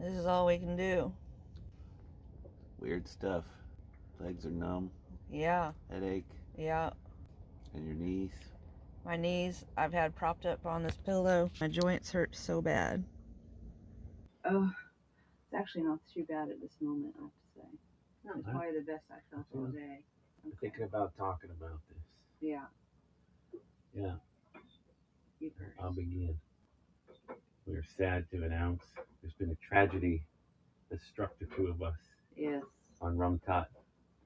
This is all we can do. Weird stuff. Legs are numb, Yeah, headache, yeah. and your knees. My knees, I've had propped up on this pillow. My joints hurt so bad. Oh, it's actually not too bad at this moment, I have to say. It's Huh? probably the best I felt all day. I'm Okay. thinking about talking about this. Yeah, Yeah, you first. I'll begin. We are sad to announce there's been a tragedy that struck the two of us Yes, on Rum Tot.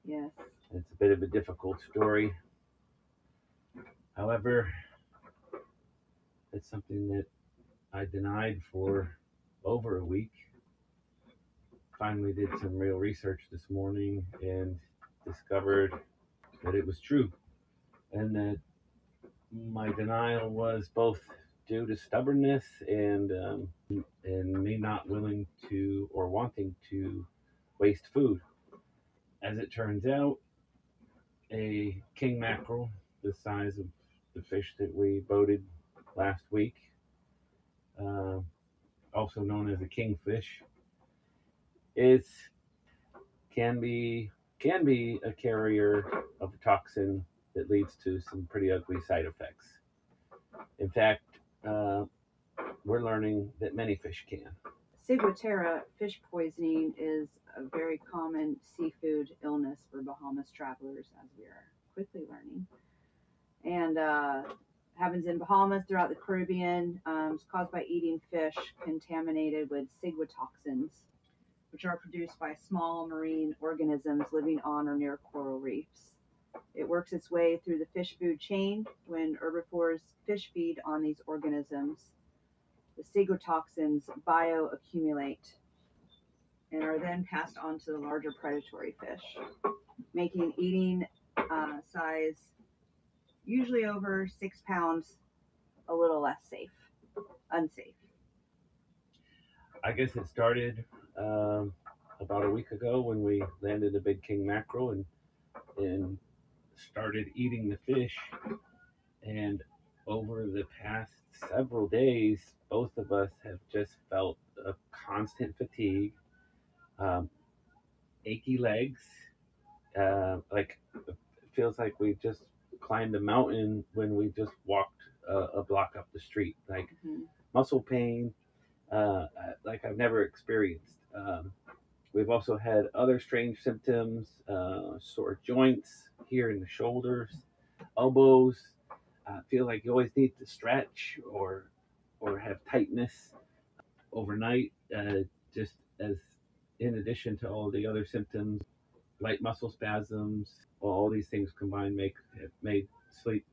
yes. It's a bit of a difficult story. However, it's something that I denied for over a week. Finally, did some real research this morning and discovered that it was true, and that my denial was both due to stubbornness and um, and me not willing to or wanting to waste food. As it turns out, a king mackerel the size of the fish that we boated last week, uh, also known as a kingfish, is can be can be a carrier of a toxin that leads to some pretty ugly side effects. In fact, uh, we're learning that many fish can. Ciguatera fish poisoning is a very common seafood illness for Bahamas travelers, as we are quickly learning. And uh, happens in Bahamas, throughout the Caribbean. Um, it's caused by eating fish contaminated with ciguatoxins, which are produced by small marine organisms living on or near coral reefs. It works its way through the fish food chain when herbivores fish feed on these organisms the ciguatoxins bioaccumulate and are then passed on to the larger predatory fish, making eating uh, size usually over six pounds a little less safe, unsafe. I guess it started um, about a week ago when we landed a big king mackerel and and started eating the fish. And over the past several days, both of us have just felt a constant fatigue, um, achy legs, uh, like it feels like we just climbed a mountain when we just walked a, a block up the street. Like Mhm. muscle pain, uh, like I've never experienced. Um, we've also had other strange symptoms, uh, sore joints here in the shoulders, elbows. Uh, feel like you always need to stretch or or have tightness overnight. Uh, just as in addition to all the other symptoms, light muscle spasms, all these things combined make have made sleep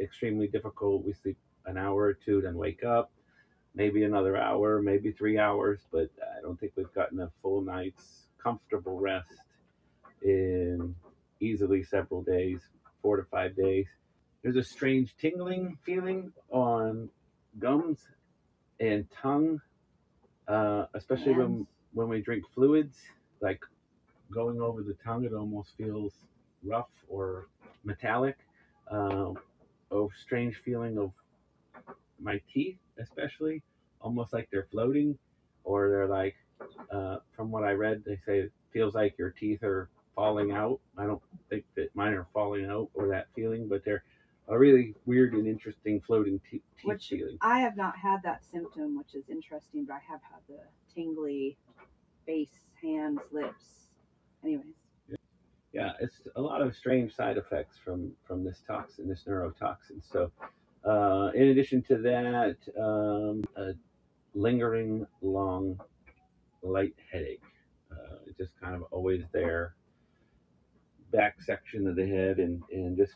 extremely difficult. We sleep an hour or two, then wake up maybe another hour, maybe three hours, but I don't think we've gotten a full night's comfortable rest in easily several days, four to five days. There's a strange tingling feeling on gums and tongue, uh, especially when Yes. when we drink fluids. Like going over the tongue, it almost feels rough or metallic. Um, a strange feeling of my teeth, especially, almost like they're floating, or they're like, uh, from what I read, they say it feels like your teeth are falling out. I don't think that mine are falling out or that feeling, but they're a really weird and interesting floating te- teeth Which- feeling. I have not had that symptom, which is interesting, but I have had the tingly face, hands, lips. Anyways, yeah, it's a lot of strange side effects from from this toxin, this neurotoxin. So, uh, in addition to that, um, a lingering long light headache, uh, it's just kind of always there, back section of the head, and and just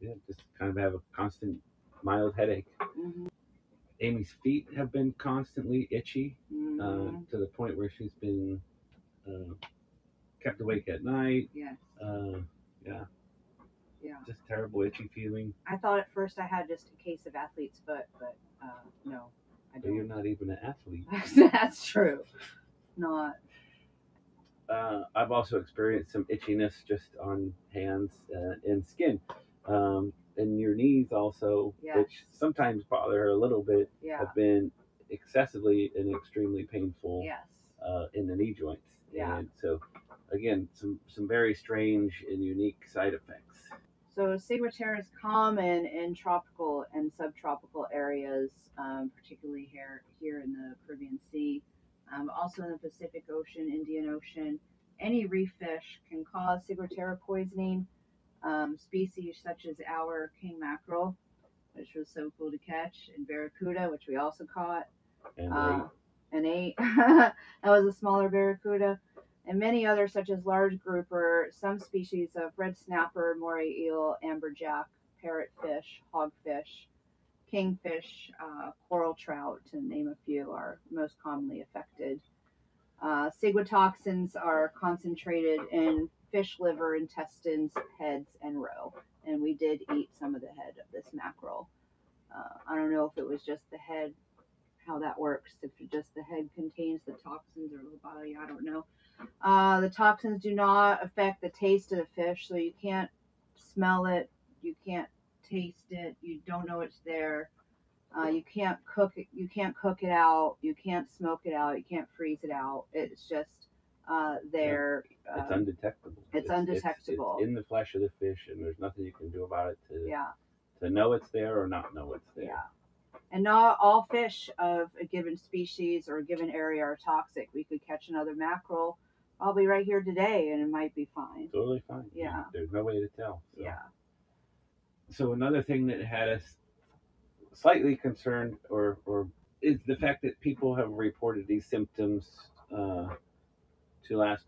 yeah, just kind of have a constant mild headache. hmm Amy's feet have been constantly itchy uh, hmm to the point where she's been uh, kept awake at night. yes, Uh, yeah, yeah. just terrible itchy feeling. I thought at first I had just a case of athlete's foot, but uh, no, I But you're don't. even an athlete. That's true. Not. Uh, I've also experienced some itchiness just on hands uh, and skin, um, and your knees also, Yes. which sometimes bother her a little bit. Yeah. Have been excessively and extremely painful Yes. uh, in the knee joints. Yeah. And so, again, some some very strange and unique side effects. So Ciguatera is common in tropical and subtropical areas, um, particularly here here in the Caribbean Sea, um, also in the Pacific Ocean, Indian Ocean. Any reef fish can cause Ciguatera poisoning. Um, species such as our king mackerel, which was so cool to catch, and barracuda, which we also caught, And uh, and ate. that was a smaller barracuda. And many others, such as large grouper, some species of red snapper, moray eel, amberjack, parrotfish, hogfish, kingfish, uh, coral trout, to name a few, are most commonly affected. Uh, ciguatoxins are concentrated in fish liver, intestines, heads, and roe. And we did eat some of the head of this mackerel. Uh, I don't know if it was just the head how that works. If just the head contains the toxins or the body, I don't know. Uh, the toxins do not affect the taste of the fish, so you can't smell it, you can't taste it, you don't know it's there. Uh, you can't cook it. You can't cook it out. You can't smoke it out. You can't freeze it out. It's just uh, there. it's uh, undetectable. it's undetectable. It's, in the flesh of the fish, and there's nothing you can do about it to yeah. to know it's there or not know it's there. Yeah. And not all fish of a given species or a given area are toxic. We could catch another mackerel probably right here today and it might be fine. Totally fine. Yeah. There's no way to tell. So. Yeah. So another thing that had us slightly concerned, or or is the fact that people have reported these symptoms uh, to last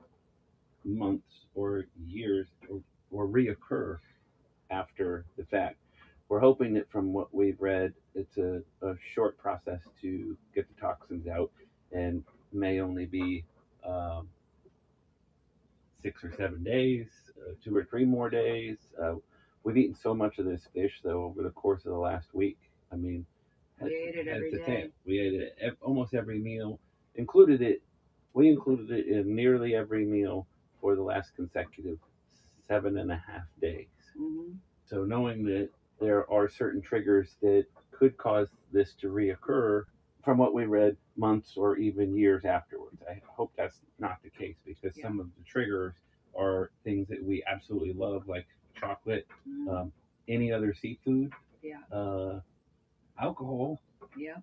months or years or, or reoccur after the fact. We're hoping that from what we've read, it's a, a short process to get the toxins out and may only be um, six or seven days, uh, two or three more days. Uh, we've eaten so much of this fish, though, over the course of the last week. I mean, We ate it every day. tail. We ate it ev- almost every meal. Included it. We included it in nearly every meal for the last consecutive seven and a half days. hmm So knowing that there are certain triggers that could cause this to reoccur, from what we read, months or even years afterwards. I hope that's not the case because some of the triggers are things that we absolutely love, like chocolate, um, any other seafood, Yeah. uh, alcohol, Yeah.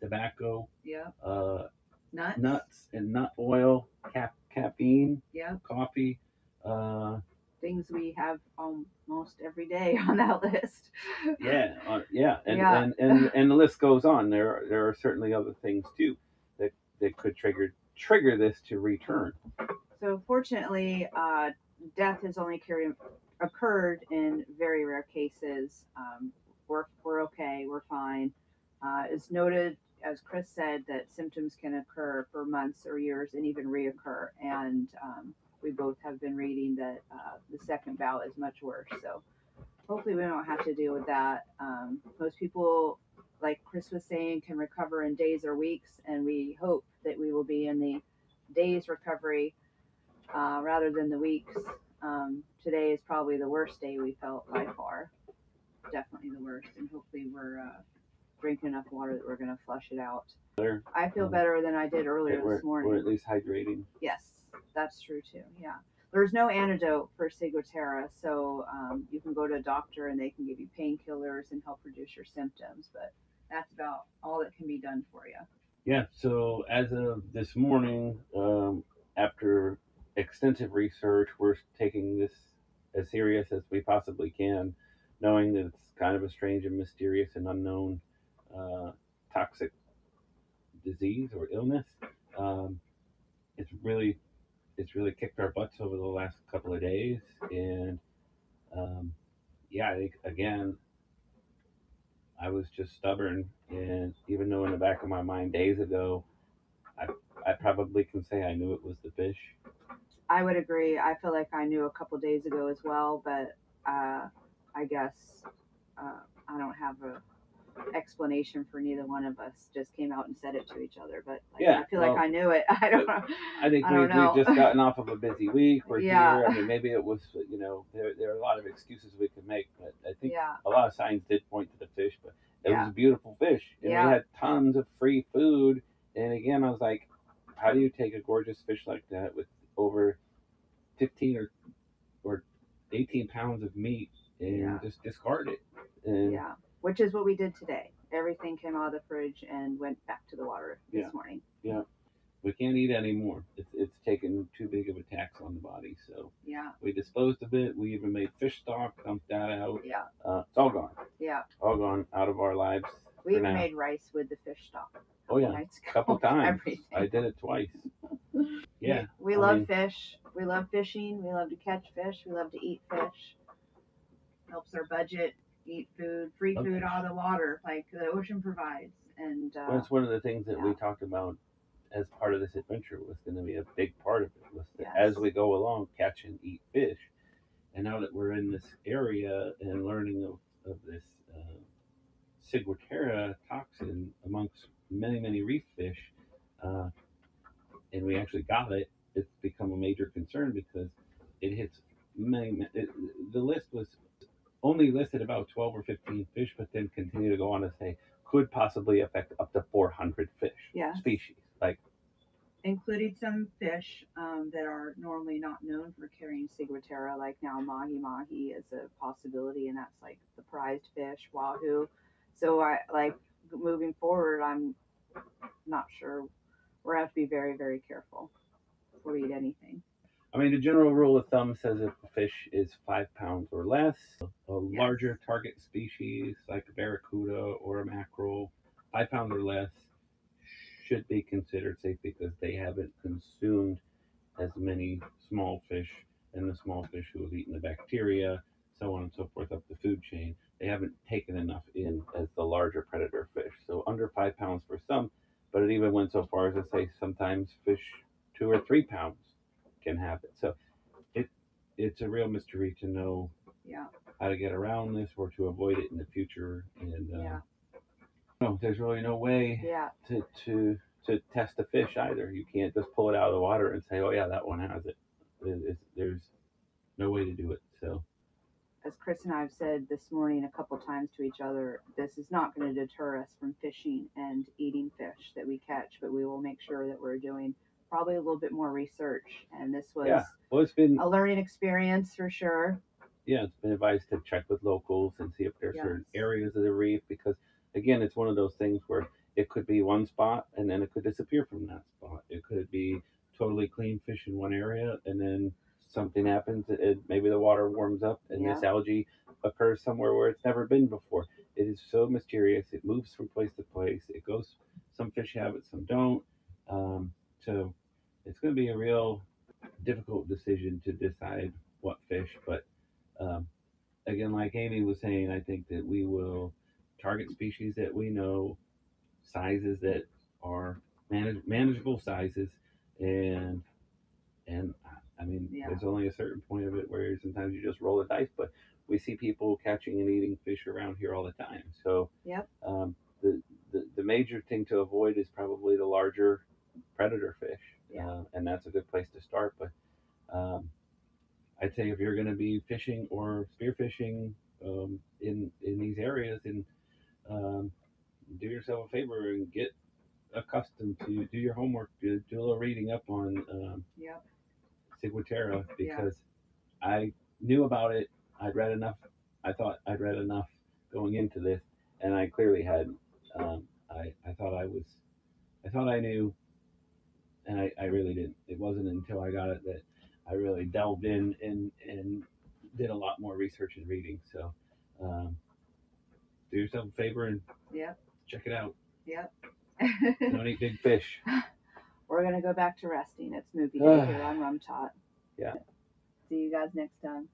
tobacco, Yeah. uh, Nuts. nuts and nut oil, cap- caffeine, Yeah. coffee. Uh, Things we have almost every day on that list. yeah, uh, yeah, and, Yeah. And, and and the list goes on. There are, there are certainly other things too that that could trigger trigger this to return. So fortunately, uh, death has only carried, occurred in very rare cases. Um, we're, we're okay, we're fine. Uh, it's noted, as Chris said, that symptoms can occur for months or years and even reoccur. And um, we both have been reading that uh, the second bout is much worse. So hopefully we don't have to deal with that. Um, most people, like Chris was saying, can recover in days or weeks, and we hope that we will be in the days recovery uh, rather than the weeks. Um, today is probably the worst day we felt by far. Definitely the worst, and hopefully we're uh, drinking enough water that we're going to flush it out. Better. I feel Um, better than I did earlier this morning. we're at least hydrating. Yes, that's true too. Yeah. There's no antidote for Ciguatera, so um, you can go to a doctor and they can give you painkillers and help reduce your symptoms, but that's about all that can be done for you. Yeah. So as of this morning, um, after extensive research, we're taking this as serious as we possibly can, knowing that it's kind of a strange and mysterious and unknown uh, toxic disease or illness. Um, it's really, it's really kicked our butts over the last couple of days, and um, yeah, I think again, I was just stubborn, and even though in the back of my mind days ago, I I probably can say I knew it was the fish. I would agree. I feel like I knew a couple days ago as well, but uh, I guess uh, I don't have a explanation for neither one of us. Just came out and said it to each other. But like, Yeah, I feel well, like I knew it. I don't know. I think I we, we've just gotten off of a busy week. We're Yeah. here. I mean, maybe it was, you know, there, there are a lot of excuses we could make, but I think Yeah. a lot of signs did point to the fish, but it Yeah. was a beautiful fish. And Yeah. we had tons of free food. And again, I was like, how do you take a gorgeous fish like that with over 15 or, or 18 pounds of meat and Yeah. just discard it? And Yeah. Which is what we did today. Everything came out of the fridge and went back to the water this Yeah. morning. Yeah. We can't eat anymore. It's, it's taken too big of a tax on the body. So Yeah. we disposed of it. We even made fish stock, dumped that out. Yeah. Uh, it's all gone. Yeah. All gone out of our lives. We even now. made rice with the fish stock. Oh yeah, ago. couple times. Everything. I did it twice. Yeah, We I love mean- fish. We love fishing. We love to catch fish. We love to eat fish. Helps our budget. Eat food, free Love food all the water, like the ocean provides. And uh, that's one of the things that we talked about as part of this adventure was going to be a big part of it was that Yes. as we go along, catch and eat fish. And now that we're in this area and learning of, of this uh, ciguatera toxin amongst many, many reef fish, uh, and we actually got it, it's become a major concern because it hits many. ma- It, the list was about 12 or 15 fish, but then continue to go on to say could possibly affect up to 400 fish Yes. species. Like, including some fish um, that are normally not known for carrying ciguatera, like now mahi mahi is a possibility, and that's like the prized fish, wahoo. So I like moving forward. I'm not sure. We're gonna have to be very very careful before we eat anything. I mean, the general rule of thumb says if a fish is five pounds or less, a larger target species like a barracuda or a mackerel, five pounds or less, should be considered safe because they haven't consumed as many small fish and the small fish who have eaten the bacteria, so on and so forth up the food chain. They haven't taken enough in as the larger predator fish. So under five pounds for some, but it even went so far as to say sometimes fish two or three pounds can have it. So it it's a real mystery to know Yeah. how to get around this or to avoid it in the future. And uh, Yeah. no, there's really no way Yeah. to to to test a fish either. You can't just pull it out of the water and say, oh yeah, that one has it. It- it's- there's no way to do it. So As Chris and I have said this morning a couple times to each other, this is not going to deter us from fishing and eating fish that we catch, but we will make sure that we're doing probably a little bit more research. And this was Yeah. well, it's been a learning experience for sure. yeah, it's been advised to check with locals and see if there's certain areas of the reef because again, it's one of those things where it could be one spot and then it could disappear from that spot. It could be totally clean fish in one area and then something happens. It, maybe the water warms up and this algae occurs somewhere where it's never been before. It is so mysterious. It moves from place to place. It goes. Some fish have it, some don't. Um, so it's going to be a real difficult decision to decide what fish. But um, again, like Amy was saying, I think that we will target species that we know, sizes that are manage- manageable sizes, and and I mean, Yeah. there's only a certain point of it where sometimes you just roll the dice. But we see people catching and eating fish around here all the time. So Yep. um, the, the the major thing to avoid is probably the larger predator fish, Yeah. uh, and that's a good place to start. But um, I'd say if you're going to be fishing or spearfishing um, in in these areas, and um, do yourself a favor and get accustomed to do your homework, do, do a little reading up on um, Yep. Ciguatera Yeah. because I knew about it. I'd read enough. I thought I'd read enough going into this, and I clearly hadn't. Um, I I thought I was, I thought I knew, and I, I really didn't. It wasn't until I got it that I really delved in and and did a lot more research and reading. So, um, do yourself a favor and Yep. check it out. Yep. Don't eat big fish. We're gonna go back to resting. It's movie day here on Rum Tot. Yeah. See you guys next time.